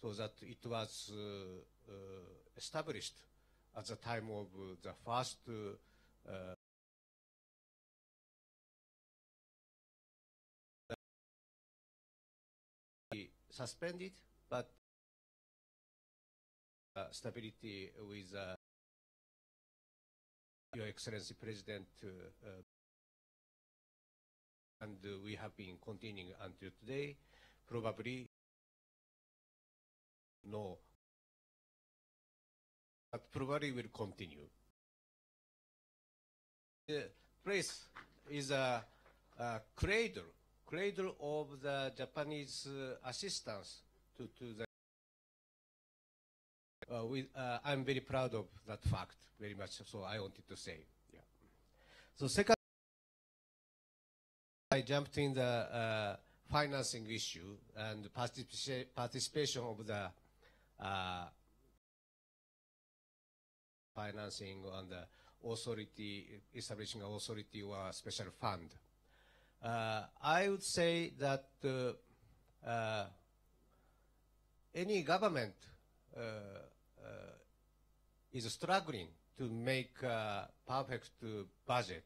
so that it was uh, uh, established at the time of uh, the first suspended, but stability with Your Excellency President, and we have been continuing until today. Probably, no, but probably will continue. The place is a cradle cradle of the Japanese uh, assistance to the... Uh, uh, I'm very proud of that fact, very much so I wanted to say. Yeah. So second, I jumped in the financing issue and participation of the Uh, financing on the authority, establishing an authority or a special fund. Uh, I would say that uh, any government is struggling to make a perfect budget.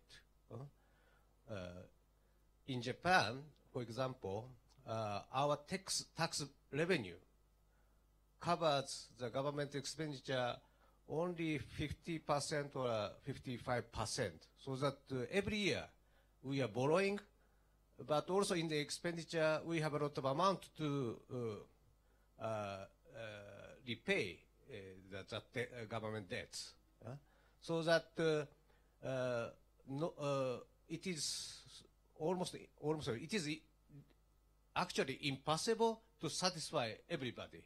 In Japan, for example, our tax tax revenue covers the government expenditure only 50% or 55%, so that uh, every year we are borrowing, but also in the expenditure, we have a lot of amount to uh, uh, repay the government debts. So that it is almost it is actually impossible to satisfy everybody.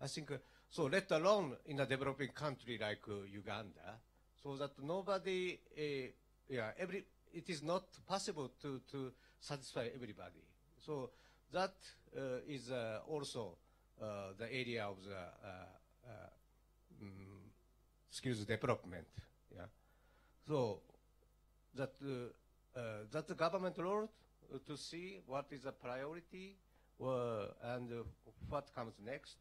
I think uh, so let alone in a developing country like uh, Uganda, so that nobody, uh, yeah, every it is not possible to to satisfy everybody. So that is also the area of the mm, skills development. Yeah. So that that the government role to see what is a priority and what comes next.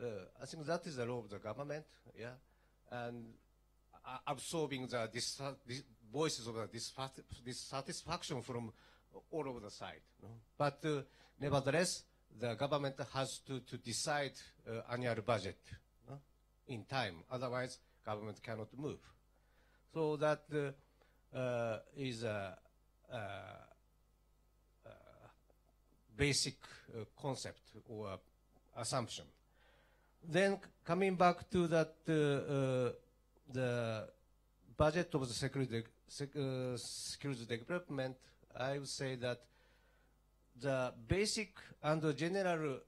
Uh, I think that is the role of the government, yeah, and absorbing the voices of dissatisfaction from all over the side. But uh, nevertheless, the government has to decide uh, annual budget in time, otherwise government cannot move. So that is a basic concept or assumption. Then coming back to that, uh, uh, the budget of the skills uh, development, I would say that the basic and general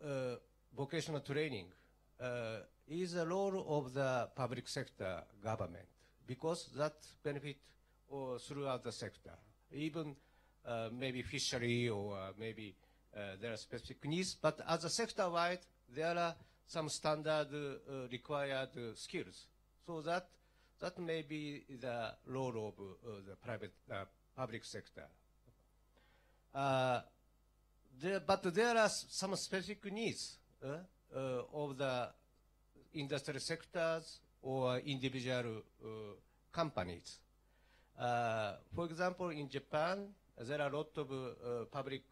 vocational training is a role of the public sector government, because that benefit throughout the sector. Even maybe fishery or maybe there are specific needs, but as a sector-wide, there are some standard uh, required uh, skills. So that that may be the role of uh, the private public sector. But there are some specific needs of the industry sectors or individual companies. For example, in Japan, there are a lot of public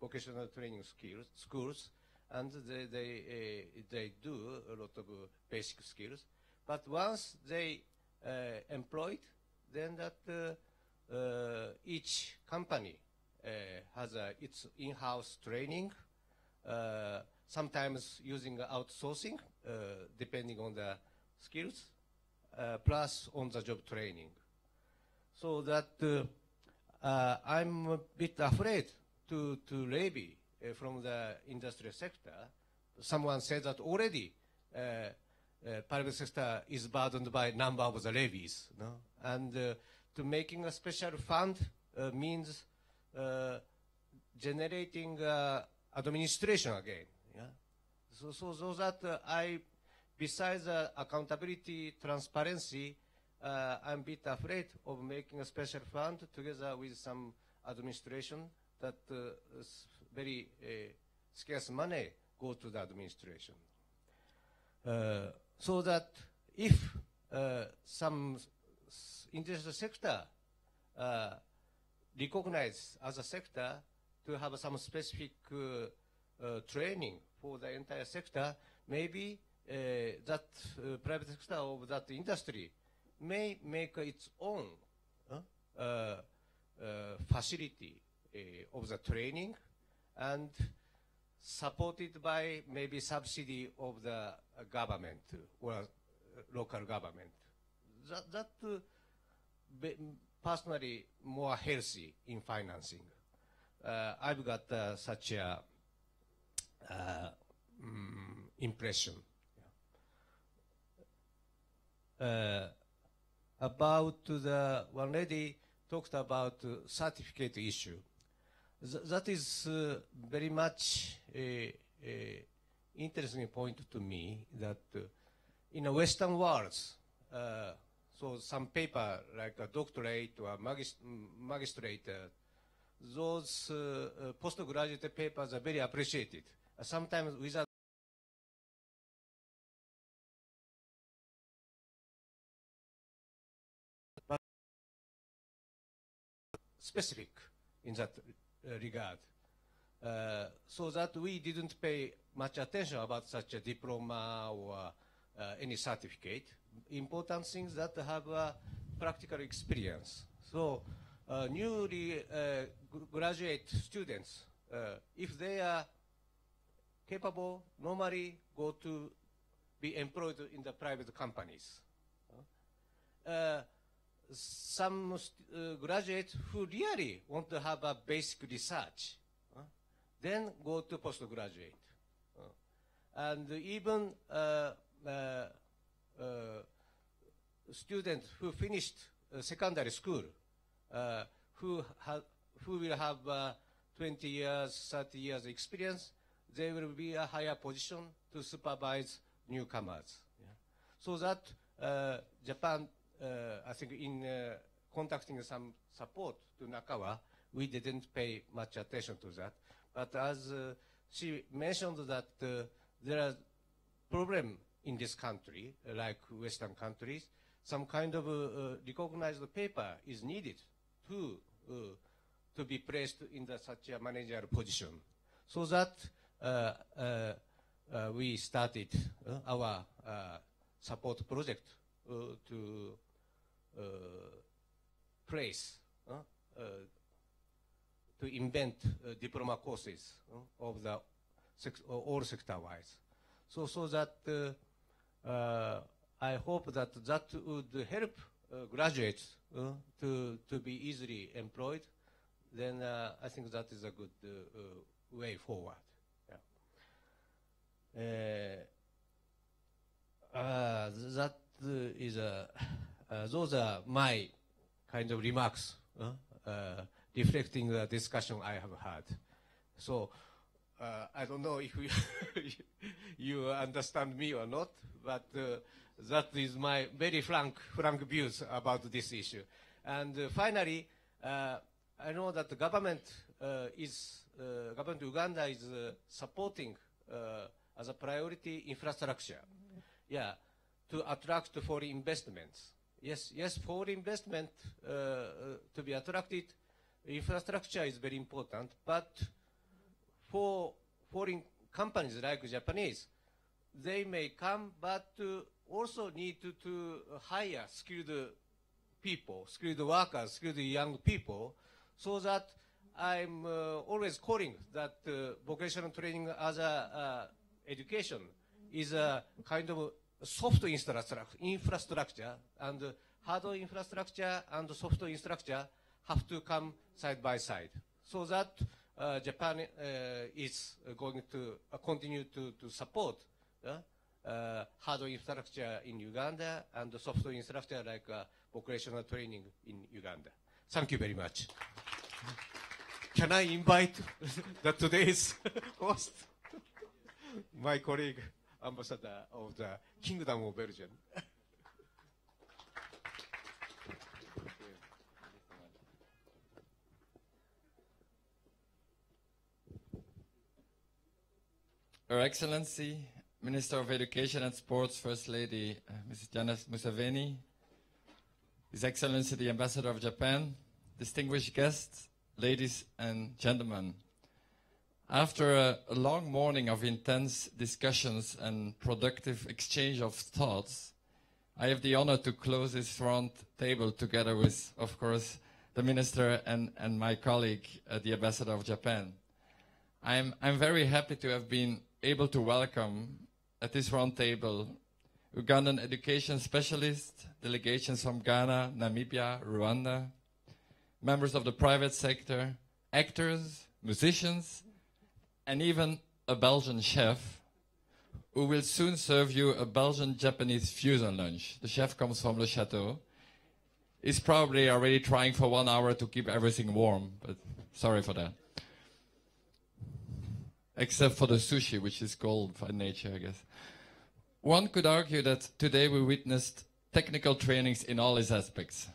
vocational training skills, schools, and they eh, they do a lot of basic skills. But once they eh, employed, then that eh, each company has its in-house training, sometimes using outsourcing, depending on the skills, plus on-the-job training. So that I'm a bit afraid to levy Uh, from the industry sector. Someone said that already uh, uh, private sector is burdened by number of the levies, no? And to making a special fund means generating administration again, yeah? So that I, besides accountability, transparency, I'm a bit afraid of making a special fund together with some administration that is very scarce money go to the administration. Uh, so that if uh, some industrial sector uh, as a sector to have some specific uh, uh, training for the entire sector, maybe uh, that uh, private sector of that industry may make its own uh, uh, uh, facility uh, of the training and supported by maybe subsidy of the uh, government or uh, local government. That, that uh, personally more healthy in financing. Uh, I've got uh, such a uh, mm, impression. About the one lady talked about certificate issue. Th- that is uh, very much a, a interesting point to me that uh, in a Western world, uh, so some paper like a doctorate or magis- mm, magistrate, those postgraduate papers are very appreciated. Sometimes without specific in that regard. Uh, so that we didn't pay much attention about such a diploma or uh, any certificate. Important things that have a practical experience. So uh, newly uh, graduate students, uh, if they are capable, normally go to be employed in the private companies. Some uh, graduates who really want to have a basic research, uh, then go to postgraduate. Uh, and even uh, uh, uh, students who finished secondary school, who, who will have uh, 20 years, 30 years experience, they will be a higher position to supervise newcomers. Yeah. So that Japan, I think in uh, contacting some support to Nakawa, we didn't pay much attention to that. But as uh, she mentioned that uh, there are problem in this country, uh, like Western countries, some kind of uh, uh, recognized paper is needed to uh, to be placed in the, such a managerial position, so that uh, uh, uh, we started uh, our uh, support project uh, to uh, place uh, uh, to invent uh, diploma courses uh, of the all sector-wise. So, so that uh, uh, I hope that that would help uh, graduates uh, to to be easily employed. Then uh, I think that is a good uh, uh, way forward. Yeah. Uh, uh, that uh, is a uh, those are my kind of remarks uh, uh, reflecting the discussion I have had. So uh, I don't know if you, understand me or not, but uh, that is my very frank, frank views about this issue. And uh, finally, uh, I know that the government uh, is, uh, government of Uganda is uh, supporting uh, as a priority infrastructure. Yeah, to attract foreign investments. Yes, yes, foreign investment uh, uh, to be attracted, infrastructure is very important, but for foreign companies like Japanese, they may come, but uh, also need to, to hire skilled people, skilled workers, skilled young people, so that I'm uh, always calling that uh, vocational training as a uh, education is a kind of soft infrastructure, infrastructure and hardware infrastructure and software infrastructure have to come side by side, so that uh, Japan uh, is going to uh, continue to, to support uh, uh, hardware infrastructure in Uganda and the software infrastructure like uh, vocational training in Uganda. Thank you very much. Can I invite the today's host, my colleague, ambassador of the Kingdom of Belgium? Her Excellency, Minister of Education and Sports, First Lady uh, Mrs. Janet Museveni, His Excellency the Ambassador of Japan, distinguished guests, ladies and gentlemen. After a, a long morning of intense discussions and productive exchange of thoughts, I have the honor to close this front table together with, of course, the Minister and, and my colleague, uh, the Ambassador of Japan. I'm, I'm very happy to have been able to welcome at this round table Ugandan education specialists, delegations from Ghana, Namibia, Rwanda, members of the private sector, actors, musicians, and even a Belgian chef who will soon serve you a Belgian Japanese fusion lunch. The chef comes from Le Chateau. He's probably already trying for one hour to keep everything warm, but sorry for that. Except for the sushi, which is cold by nature, I guess. One could argue that today we witnessed technical trainings in all its aspects.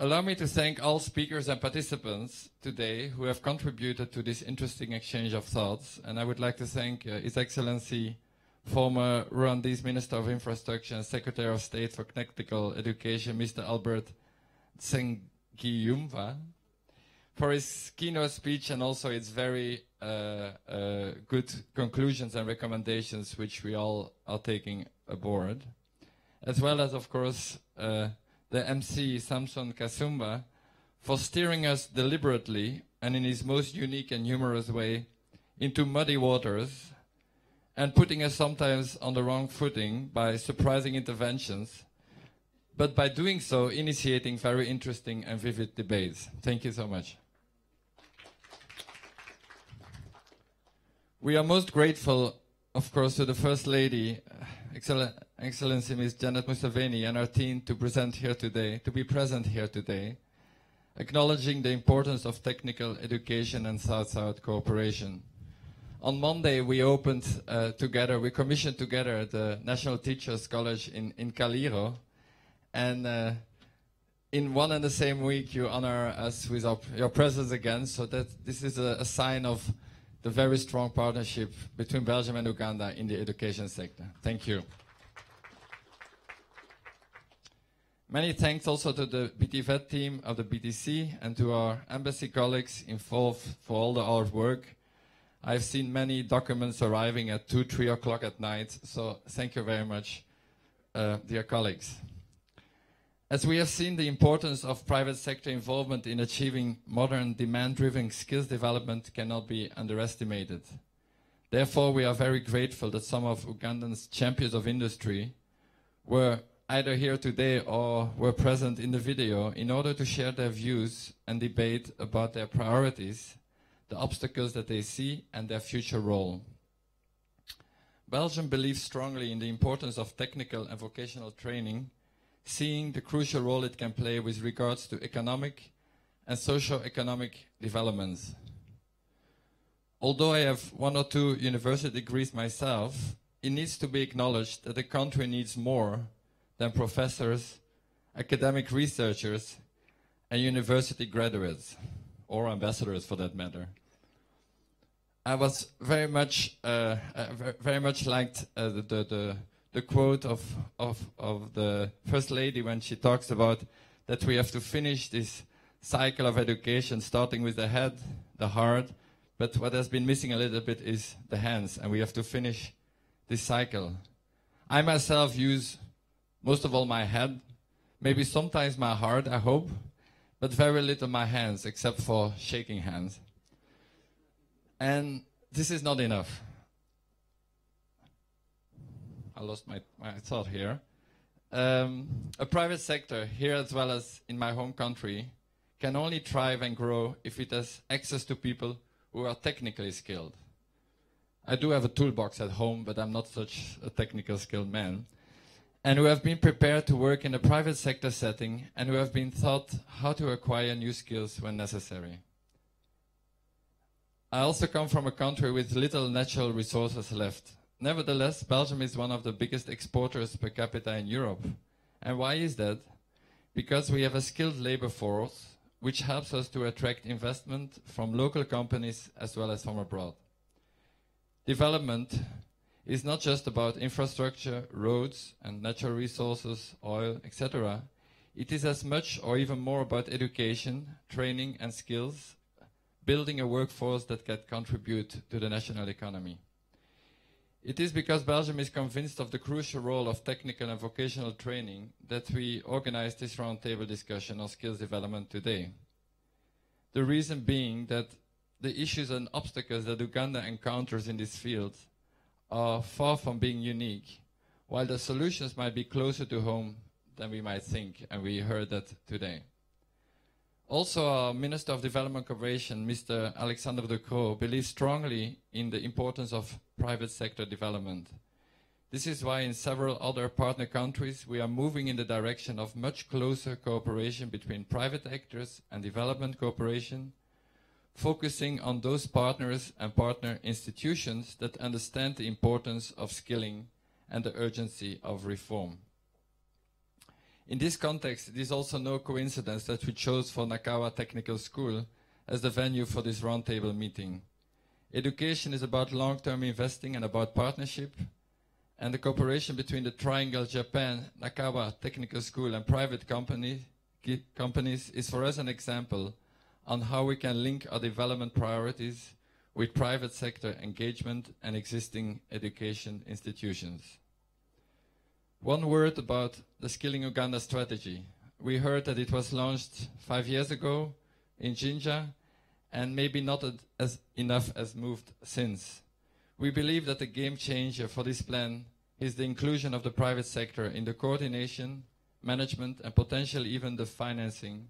Allow me to thank all speakers and participants today who have contributed to this interesting exchange of thoughts. And I would like to thank uh, His Excellency, former Rwandese Minister of Infrastructure and Secretary of State for Technical Education, Mr. Albert Nsengiyumva, for his keynote speech and also its very uh, uh, good conclusions and recommendations, which we all are taking aboard, as well as, of course, uh, the MC Samson Kasumba for steering us deliberately and in his most unique and humorous way into muddy waters and putting us sometimes on the wrong footing by surprising interventions, but by doing so, initiating very interesting and vivid debates. Thank you so much. We are most grateful, of course, to the First Lady, Excell Excellency Ms. Janet Museveni and our team to present here today, to be present here today, acknowledging the importance of technical education and South-South cooperation. On Monday, we opened uh, together, we commissioned together the National Teachers College in, in Kaliro, and uh, in one and the same week, you honor us with our, your presence again, so that this is a, a sign of the very strong partnership between Belgium and Uganda in the education sector. Thank you. Many thanks also to the BTVET team of the BTC and to our embassy colleagues involved for all the hard work. I've seen many documents arriving at 2, 3 o'clock at night, so thank you very much, uh, dear colleagues. As we have seen, the importance of private sector involvement in achieving modern demand-driven skills development cannot be underestimated. Therefore, we are very grateful that some of Ugandan's champions of industry were either here today or were present in the video in order to share their views and debate about their priorities, the obstacles that they see, and their future role. Belgium believes strongly in the importance of technical and vocational training seeing the crucial role it can play with regards to economic and socio-economic developments. Although I have one or two university degrees myself, it needs to be acknowledged that the country needs more than professors, academic researchers, and university graduates, or ambassadors for that matter. I was very much, uh, uh, very much liked uh, the, the, the quote of, of, of the First Lady when she talks about that we have to finish this cycle of education, starting with the head, the heart, but what has been missing a little bit is the hands, and we have to finish this cycle. I myself use most of all my head, maybe sometimes my heart, I hope, but very little my hands, except for shaking hands. And this is not enough. I lost my, my thought here. Um, a private sector, here as well as in my home country, can only thrive and grow if it has access to people who are technically skilled. I do have a toolbox at home, but I'm not such a technical skilled man. And who have been prepared to work in a private sector setting and who have been taught how to acquire new skills when necessary. I also come from a country with little natural resources left. Nevertheless, Belgium is one of the biggest exporters per capita in Europe. And why is that? Because we have a skilled labor force, which helps us to attract investment from local companies as well as from abroad. development is not just about infrastructure, roads and natural resources, oil, etc. It is as much or even more about education, training and skills, building a workforce that can contribute to the national economy. It is because Belgium is convinced of the crucial role of technical and vocational training that we organized this roundtable discussion on skills development today. The reason being that the issues and obstacles that Uganda encounters in this field are far from being unique, while the solutions might be closer to home than we might think, and we heard that today. Also, our Minister of Development Cooperation, Mr. Alexander De Croo, believes strongly in the importance of private sector development. This is why in several other partner countries we are moving in the direction of much closer cooperation between private actors and development cooperation, focusing on those partners and partner institutions that understand the importance of skilling and the urgency of reform. In this context, it is also no coincidence that we chose for Nakawa Technical School as the venue for this roundtable meeting. Education is about long-term investing and about partnership, and the cooperation between the Triangle Japan, Nakawa Technical School and private company, companies is for us an example on how we can link our development priorities with private sector engagement and existing education institutions. One word about the Skilling Uganda strategy. We heard that it was launched five years ago in Jinja and maybe not as enough has moved since. We believe that the game changer for this plan is the inclusion of the private sector in the coordination, management and potentially even the financing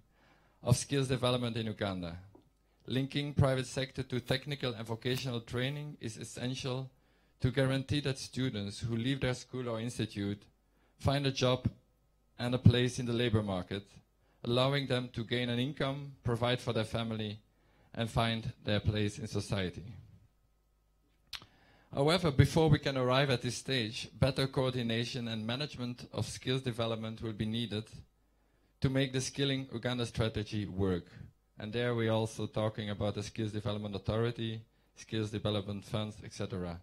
of skills development in Uganda. Linking private sector to technical and vocational training is essential to guarantee that students who leave their school or institute find a job and a place in the labor market, allowing them to gain an income, provide for their family, and find their place in society. However, before we can arrive at this stage, better coordination and management of skills development will be needed to make the Skilling Uganda strategy work. And there we're also talking about the Skills Development Authority, Skills Development Funds, etc.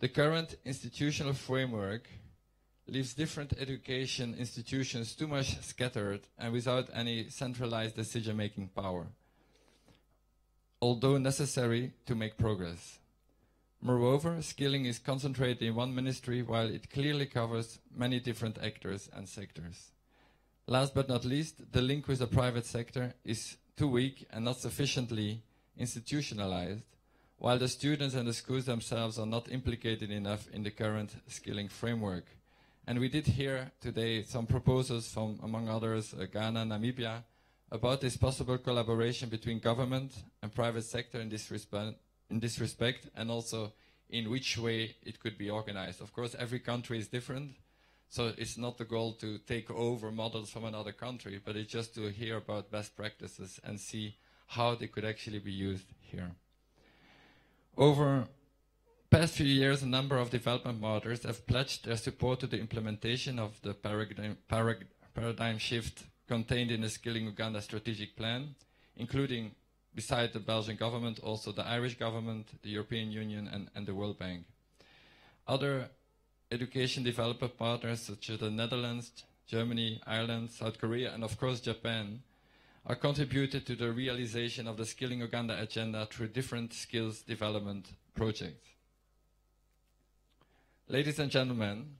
The current institutional framework leaves different education institutions too much scattered and without any centralized decision-making power, although necessary to make progress. Moreover, skilling is concentrated in one ministry while it clearly covers many different actors and sectors. Last but not least, the link with the private sector is too weak and not sufficiently institutionalized, while the students and the schools themselves are not implicated enough in the current skilling framework. And we did hear today some proposals from, among others, uh, Ghana, Namibia, about this possible collaboration between government and private sector in this, in this respect, and also in which way it could be organized. Of course, every country is different, so it's not the goal to take over models from another country, but it's just to hear about best practices and see how they could actually be used here. Over past few years, a number of development models have pledged their support to the implementation of the paradigm, parag, paradigm shift contained in the Skilling Uganda strategic plan, including, beside the Belgian government, also the Irish government, the European Union, and, and the World Bank. Other education development partners such as the Netherlands, Germany, Ireland, South Korea, and of course Japan are contributed to the realization of the Skilling Uganda agenda through different skills development projects. Ladies and gentlemen,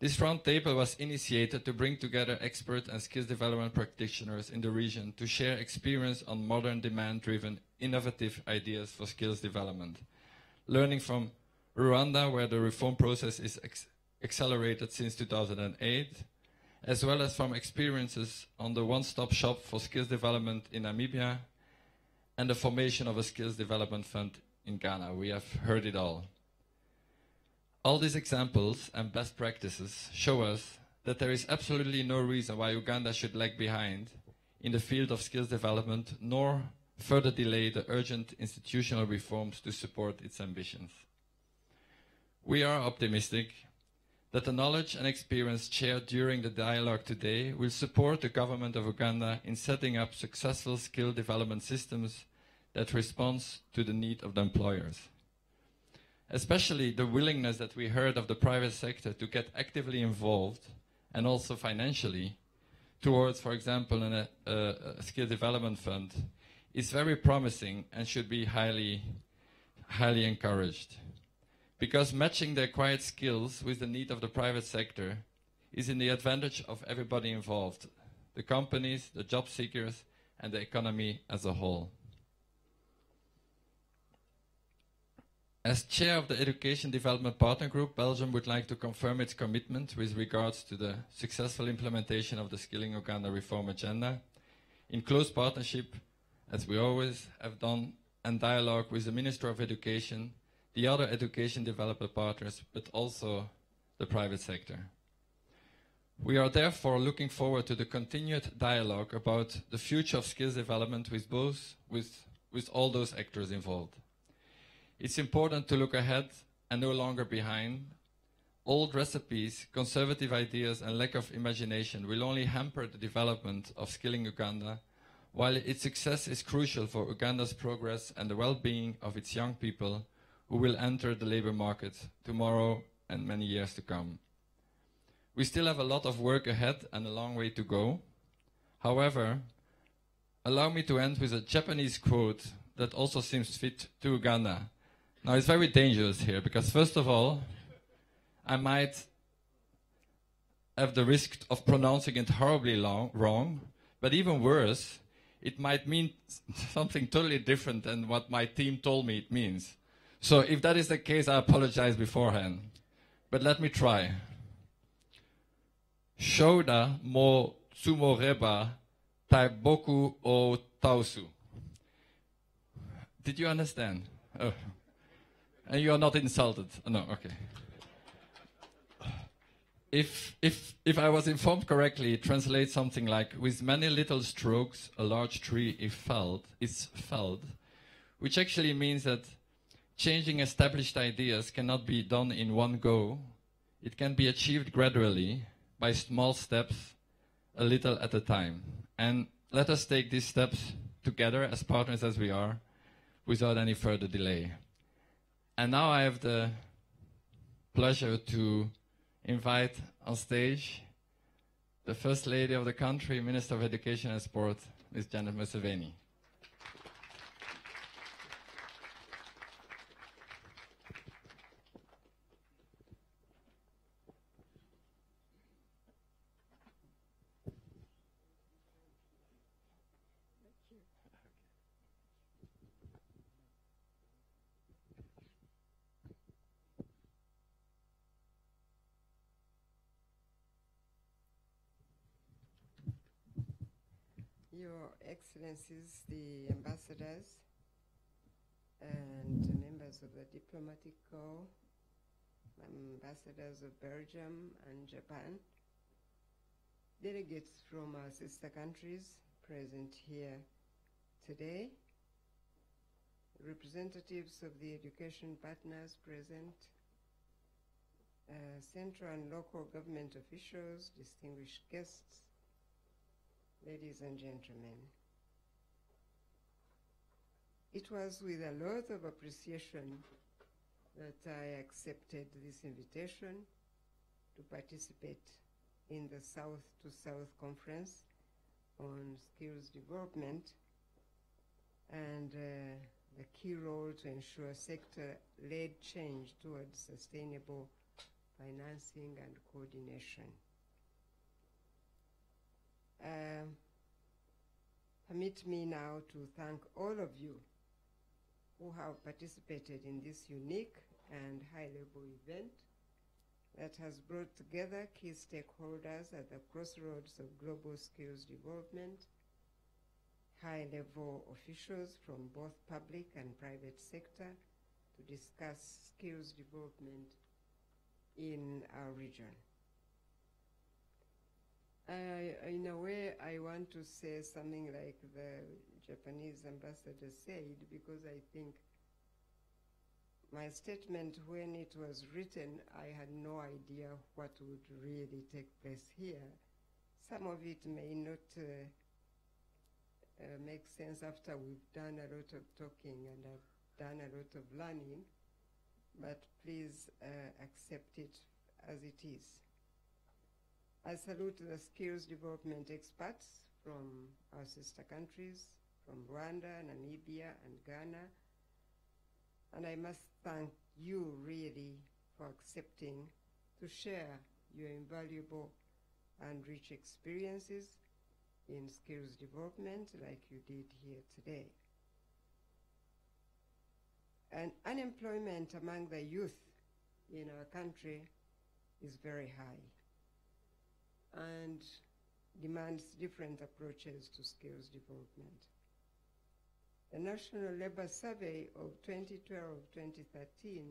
this roundtable was initiated to bring together expert and skills development practitioners in the region to share experience on modern demand-driven innovative ideas for skills development, learning from Rwanda, where the reform process is accelerated since 2008, as well as from experiences on the one-stop shop for skills development in Namibia and the formation of a skills development fund in Ghana. We have heard it all. All these examples and best practices show us that there is absolutely no reason why Uganda should lag behind in the field of skills development, nor further delay the urgent institutional reforms to support its ambitions. We are optimistic that the knowledge and experience shared during the dialogue today will support the government of Uganda in setting up successful skill development systems that respond to the need of the employers. Especially the willingness that we heard of the private sector to get actively involved and also financially towards, for example, an, a, a skill development fund is very promising and should be highly, highly encouraged. Because matching the acquired skills with the need of the private sector is in the advantage of everybody involved, the companies, the job seekers, and the economy as a whole. As chair of the Education Development Partner Group, Belgium would like to confirm its commitment with regards to the successful implementation of the Skilling Uganda reform agenda in close partnership, as we always have done, and dialogue with the Minister of Education, the other education developer partners, but also the private sector. We are therefore looking forward to the continued dialogue about the future of skills development with both with, with all those actors involved. It's important to look ahead and no longer behind. Old recipes, conservative ideas, and lack of imagination will only hamper the development of skilling Uganda, while its success is crucial for Uganda's progress and the well-being of its young people who will enter the labor market tomorrow and many years to come. We still have a lot of work ahead and a long way to go. However, allow me to end with a Japanese quote that also seems fit to Uganda. Now, it's very dangerous here because, first of all, I might have the risk of pronouncing it horribly long, wrong, but even worse, it might mean something totally different than what my team told me it means. So, if that is the case, I apologize beforehand. But let me try. Shoda mo tsumoreba taiboku o tausu. Did you understand? Oh. And you are not insulted. Oh, no, okay. If, if, if I was informed correctly, it translates something like, with many little strokes, a large tree is felled, is felled, which actually means that changing established ideas cannot be done in one go. It can be achieved gradually by small steps, a little at a time. And let us take these steps together as partners as we are, without any further delay. And now I have the pleasure to invite on stage the First Lady of the country, Minister of Education and Sport, Ms. Janet Museveni. Your Excellencies, the ambassadors and members of the diplomatic corps, ambassadors of Belgium and Japan, delegates from our sister countries present here today, representatives of the education partners present, uh, central and local government officials, distinguished guests, ladies and gentlemen. It was with a lot of appreciation that I accepted this invitation to participate in the South to South Conference on Skills Development and uh, the key role to ensure sector-led change towards sustainable financing and coordination. Uh, permit me now to thank all of you who have participated in this unique and high-level event that has brought together key stakeholders at the crossroads of global skills development, high-level officials from both public and private sector to discuss skills development in our region. I, in a way, I want to say something like the Japanese ambassador said because I think my statement, when it was written, I had no idea what would really take place here. Some of it may not uh, uh, make sense after we've done a lot of talking and I've done a lot of learning. but please uh, accept it as it is. I salute the skills development experts from our sister countries, from Rwanda, Namibia, and Ghana. And I must thank you really for accepting to share your invaluable and rich experiences in skills development like you did here today. And unemployment among the youth in our country is very high and demands different approaches to skills development. The National Labor Survey of 2012-2013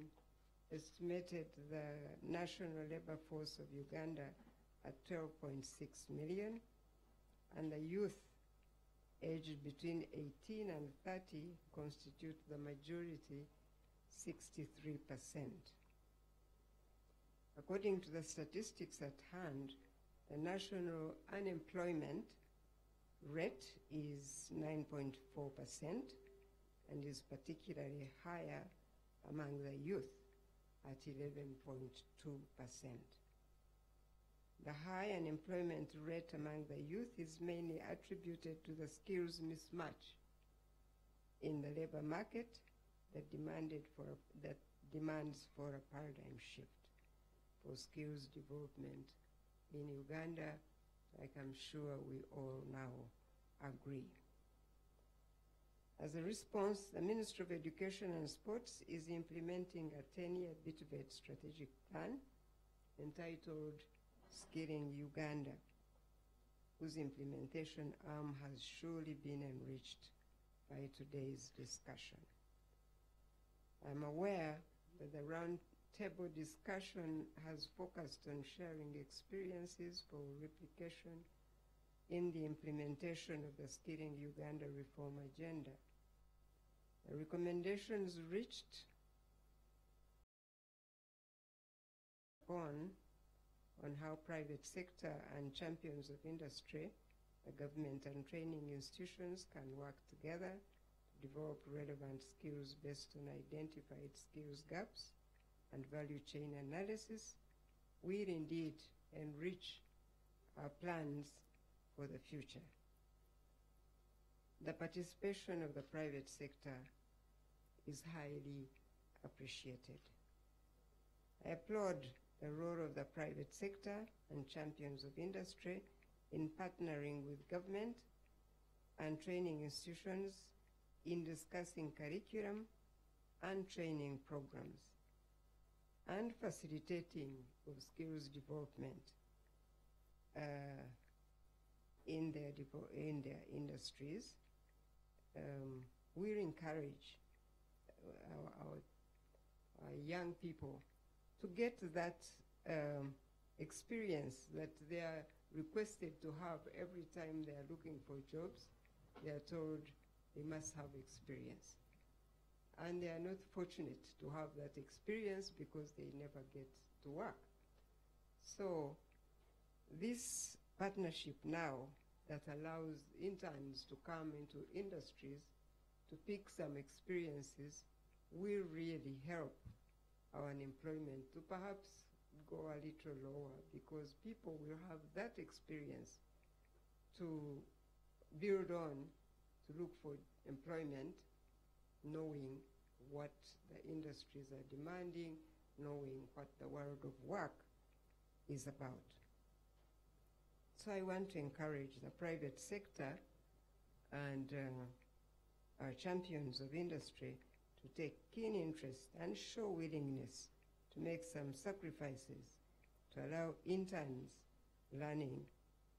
estimated the national labor force of Uganda at 12.6 million, and the youth aged between 18 and 30 constitute the majority, 63%. According to the statistics at hand, the national unemployment rate is 9.4% and is particularly higher among the youth at 11.2%. The high unemployment rate among the youth is mainly attributed to the skills mismatch in the labor market that demanded for that demands for a paradigm shift for skills development in Uganda, like I'm sure we all now agree. As a response, the Ministry of Education and Sports is implementing a 10-year BTVET strategic plan entitled Skilling Uganda, whose implementation arm has surely been enriched by today's discussion. I'm aware that the roundtable discussion has focused on sharing experiences for replication in the implementation of the Skilling Uganda reform agenda. The recommendations reached upon on how private sector and champions of industry, the government and training institutions can work together to develop relevant skills based on identified skills gaps and value chain analysis will indeed enrich our plans for the future. The participation of the private sector is highly appreciated. I applaud the role of the private sector and champions of industry in partnering with government and training institutions in discussing curriculum and training programs and facilitating of skills development uh, in, their in their industries. Um, we encourage our, our, our young people to get that um, experience that they are requested to have every time they are looking for jobs, they are told they must have experience. And they are not fortunate to have that experience because they never get to work. So this partnership now that allows interns to come into industries to pick some experiences will really help our unemployment to perhaps go a little lower because people will have that experience to build on to look for employment, knowing what the industries are demanding, knowing what the world of work is about. So I want to encourage the private sector and uh, our champions of industry to take keen interest and show willingness to make some sacrifices to allow interns learning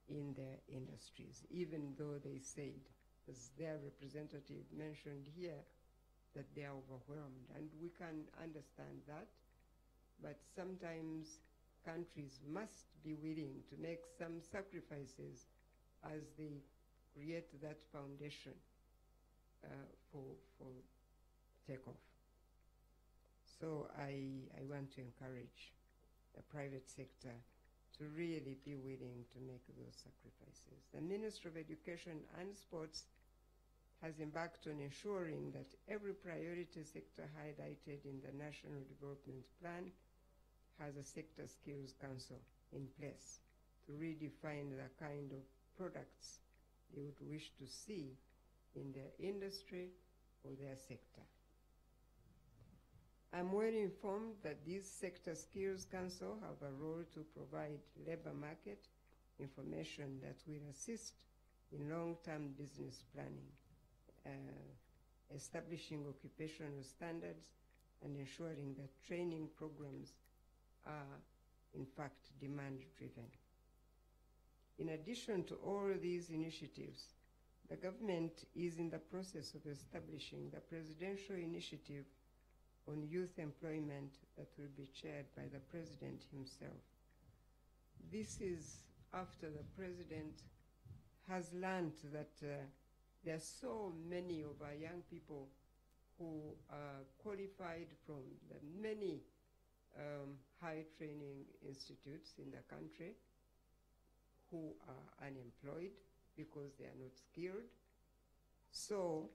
in their industries, even though they said, as their representative mentioned here, that they are overwhelmed. And we can understand that, but sometimes countries must be willing to make some sacrifices as they create that foundation uh, for, for takeoff. So I, I want to encourage the private sector to really be willing to make those sacrifices. The Ministry of Education and Sports has embarked on ensuring that every priority sector highlighted in the National Development Plan has a sector skills council in place to redefine the kind of products they would wish to see in their industry or their sector. I'm well informed that these sector skills council have a role to provide labor market information that will assist in long-term business planning, uh, establishing occupational standards, and ensuring that training programs are in fact demand-driven. In addition to all these initiatives, the government is in the process of establishing the presidential initiative on youth employment that will be chaired by the president himself. This is after the president has learned that uh, there are so many of our young people who are qualified from the many um, high training institutes in the country who are unemployed because they are not skilled. So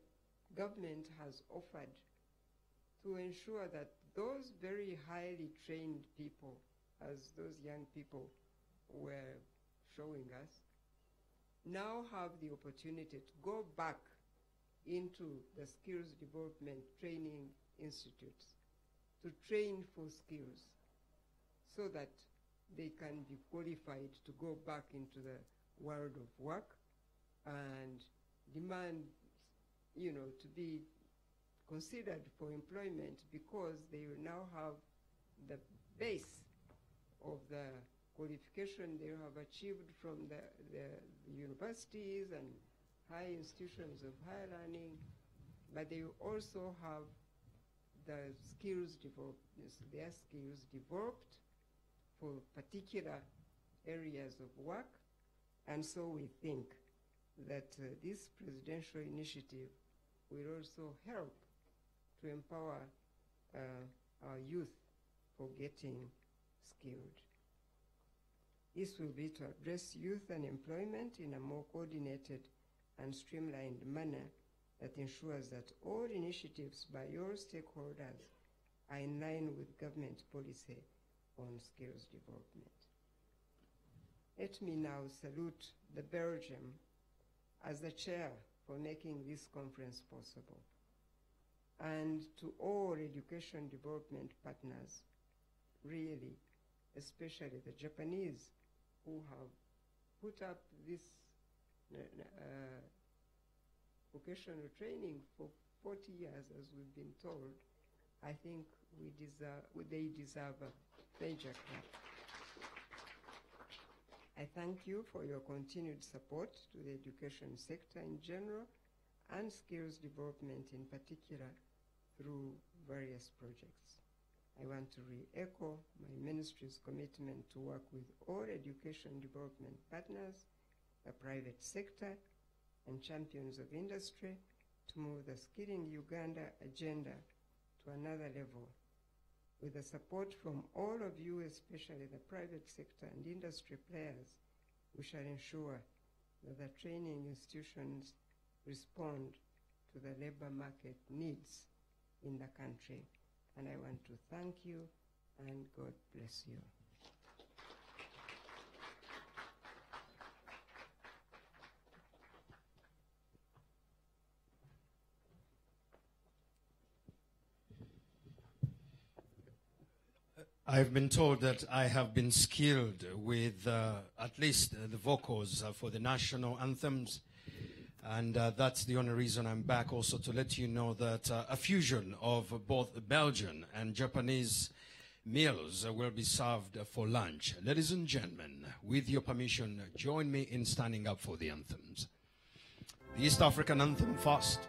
government has offered to ensure that those very highly trained people, as those young people were showing us, now have the opportunity to go back into the skills development training institutes to train for skills so that they can be qualified to go back into the world of work and demand, you know, to be considered for employment because they will now have the base of the qualification they have achieved from the, the, the universities and high institutions of higher learning, but they also have the skills developed, their skills developed for particular areas of work. And so we think that uh, this presidential initiative will also help to empower uh, our youth for getting skilled. This will be to address youth unemployment in a more coordinated and streamlined manner that ensures that all initiatives by your stakeholders are in line with government policy on skills development. Let me now salute the Belgium as the chair for making this conference possible and to all education development partners, really, especially the Japanese who have put up this uh, vocational training for 40 years, as we've been told, I think we deserve, they deserve a major clap. I thank you for your continued support to the education sector in general and skills development in particular through various projects. I want to re-echo my ministry's commitment to work with all education development partners, the private sector, and champions of industry to move the Skilling Uganda agenda to another level. With the support from all of you, especially the private sector and industry players, we shall ensure that the training institutions respond to the labor market needs in the country. And I want to thank you and God bless you. I've been told that I have been skilled with uh, at least uh, the vocals uh, for the national anthems. And uh, that's the only reason I'm back also to let you know that uh, a fusion of both Belgian and Japanese meals will be served for lunch. Ladies and gentlemen, with your permission, join me in standing up for the anthems. The East African anthem first,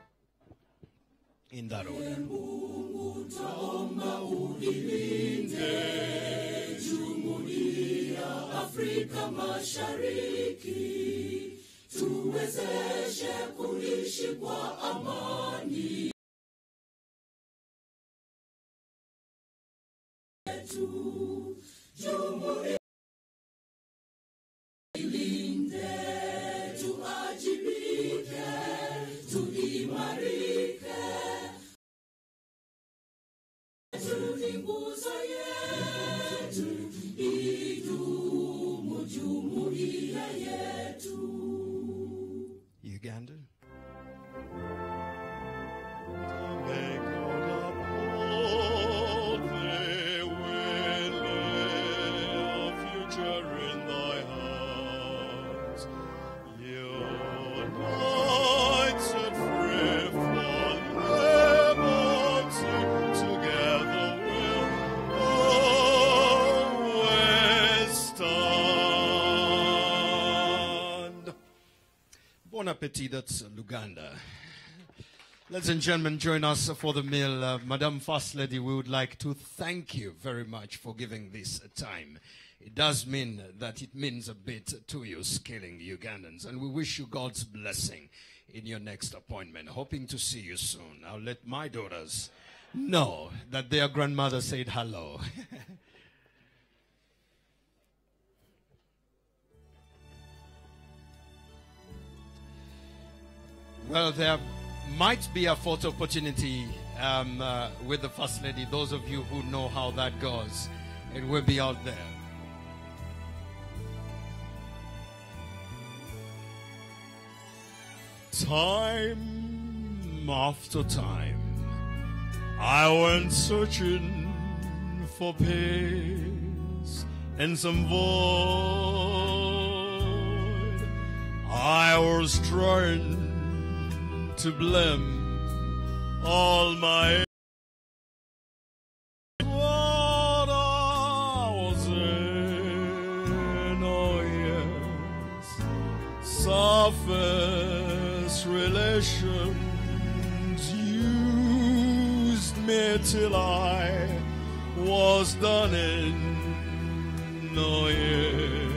in that order. Afrika Mashariki tuwezeshe kuishi kwa amani yetu. Jumuiya Bon appetit, that's Luganda. Ladies and gentlemen, join us for the meal. Uh, Madam First Lady, we would like to thank you very much for giving this time. It does mean that it means a bit to you, scaling Ugandans, and we wish you God's blessing in your next appointment. Hoping to see you soon. I'll let my daughters know that their grandmother said hello. Well, there might be a photo opportunity um, uh, with the First Lady. Those of you who know how that goes, it will be out there. Time after time, I went searching for peace and some void. I was trying to blame all my what I was in, oh yes, surface relations used me till I was done in, oh yeah.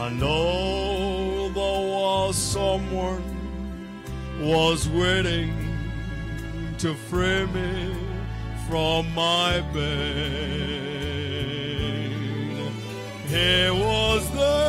I know there was someone was waiting to free me from my pain. He was there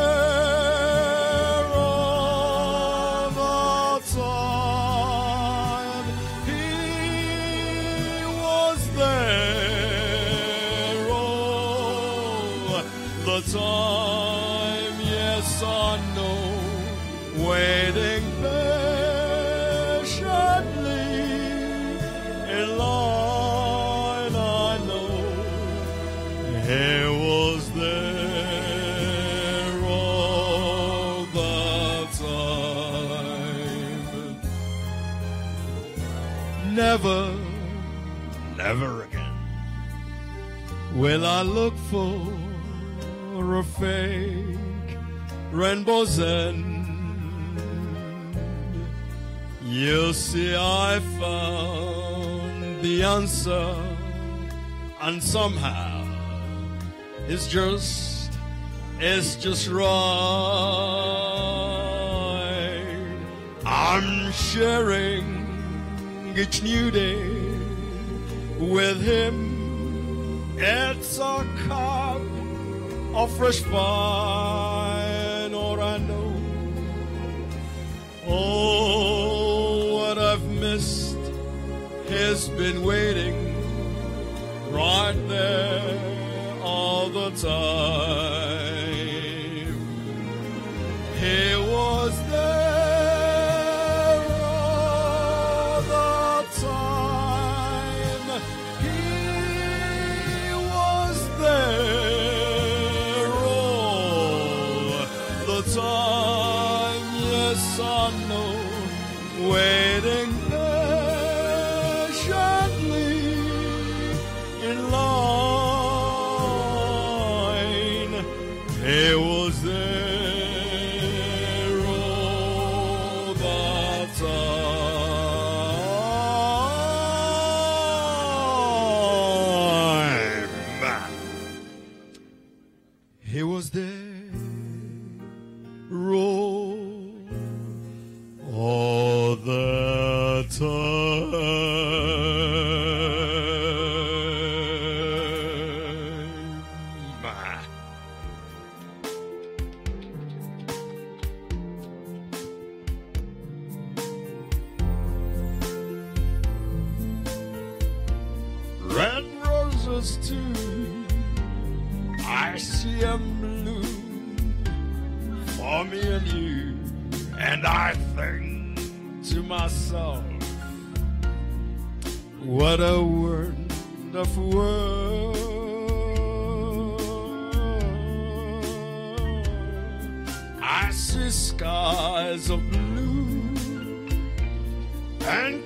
will I look for a fake rainbow's end. you'll see, I found the answer, and somehow it's just, it's just right. I'm sharing each new day with him. It's a cup of fresh wine, or I know. Oh, what I've missed has been waiting right there all the time.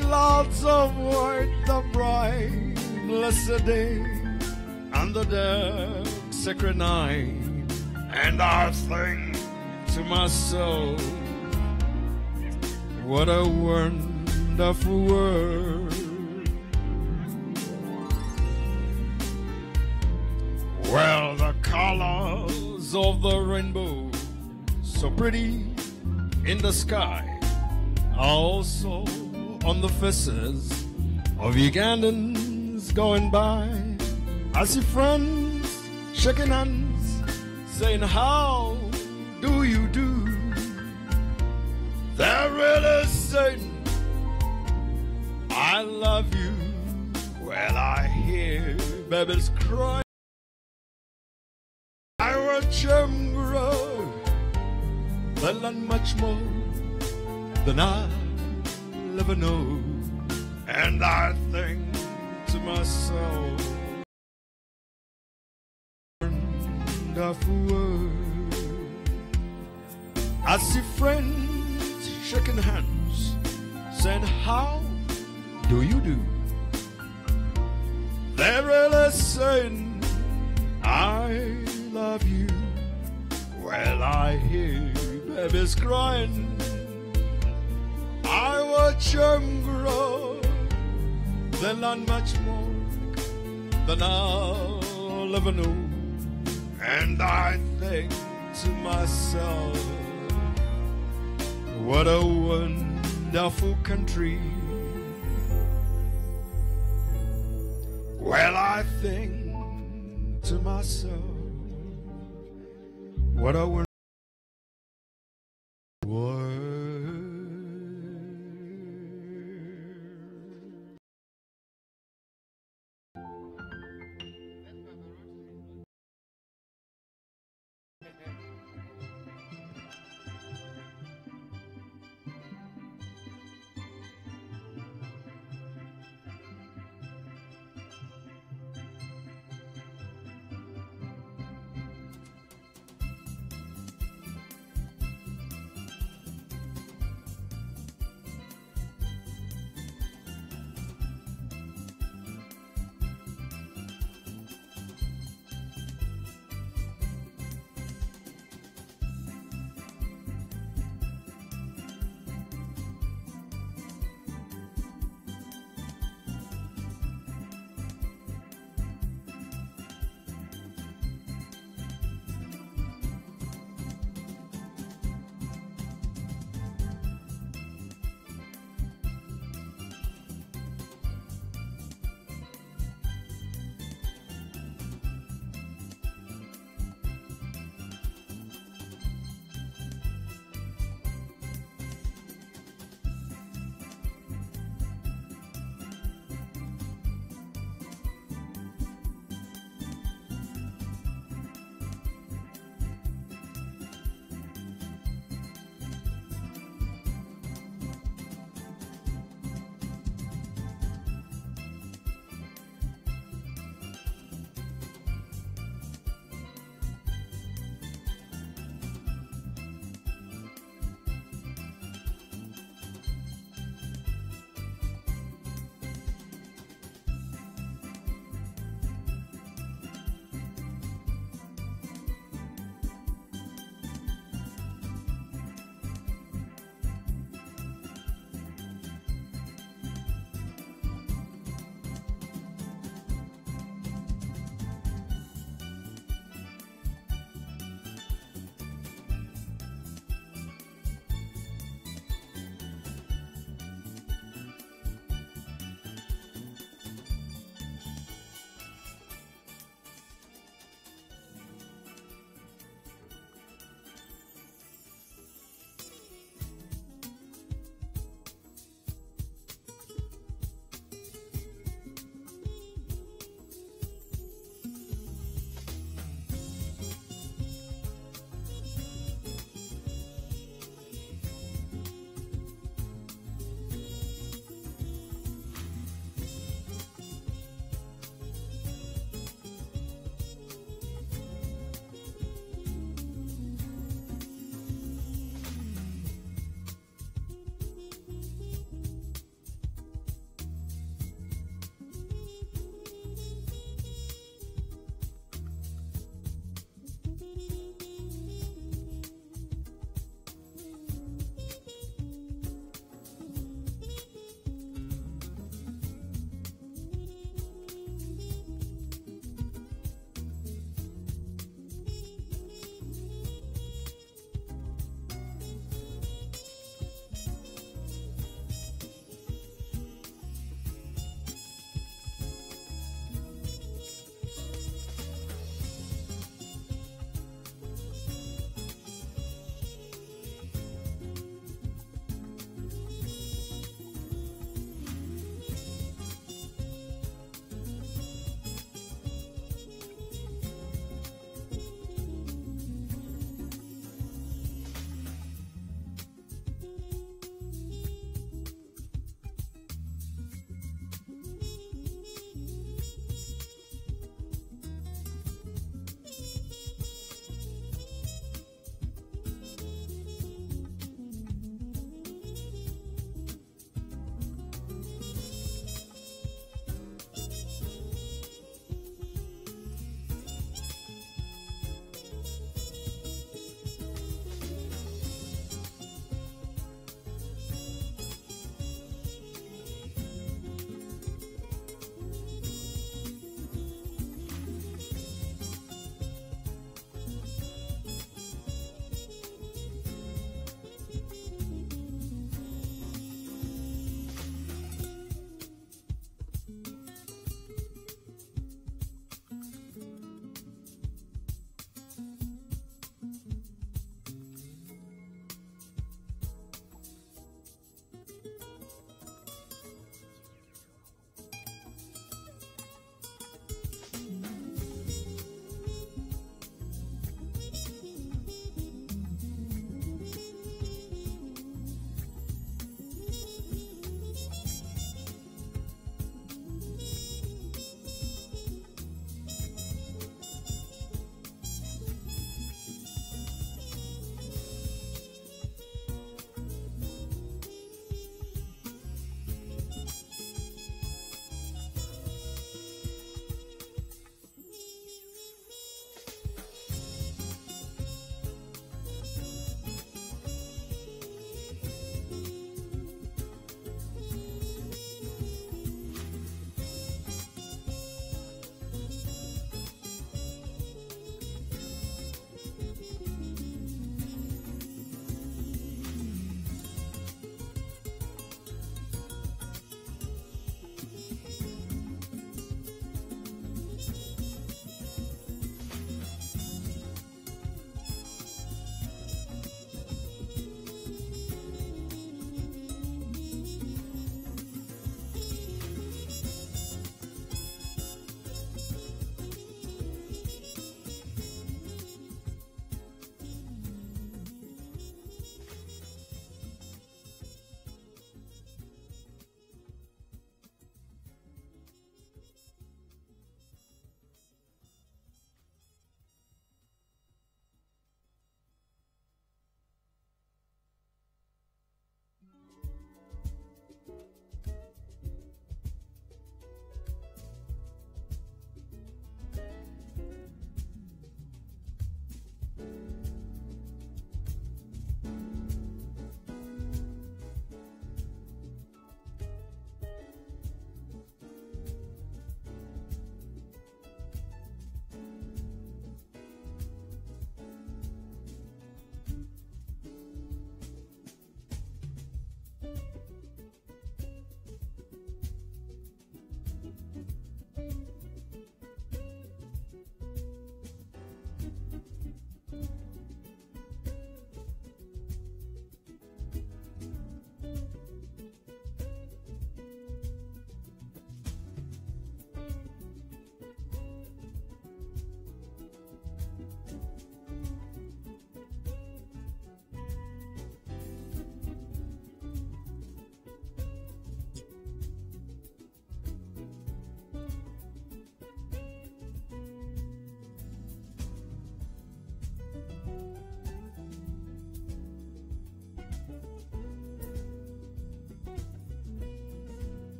Clouds of white, the bright, blessed day, and the dark, sacred night. And I think to myself, What a wonderful world. Well, the colors of the rainbow, so pretty in the sky, also on the faces of Ugandans going by. I see friends shaking hands, saying, How do you do? They're really saying, I love you. Well, I hear babies cry. I watch them grow. They learn much more than I'll ever know. And I think to myself, wonderful world. I see friends shaking hands, saying, How do you do? They're really saying, I love you. Well, I hear babies crying. Watch them grow. They learn much more than I'll ever know. And I think to myself, what a wonderful country. Well, I think to myself, what a wonderful world.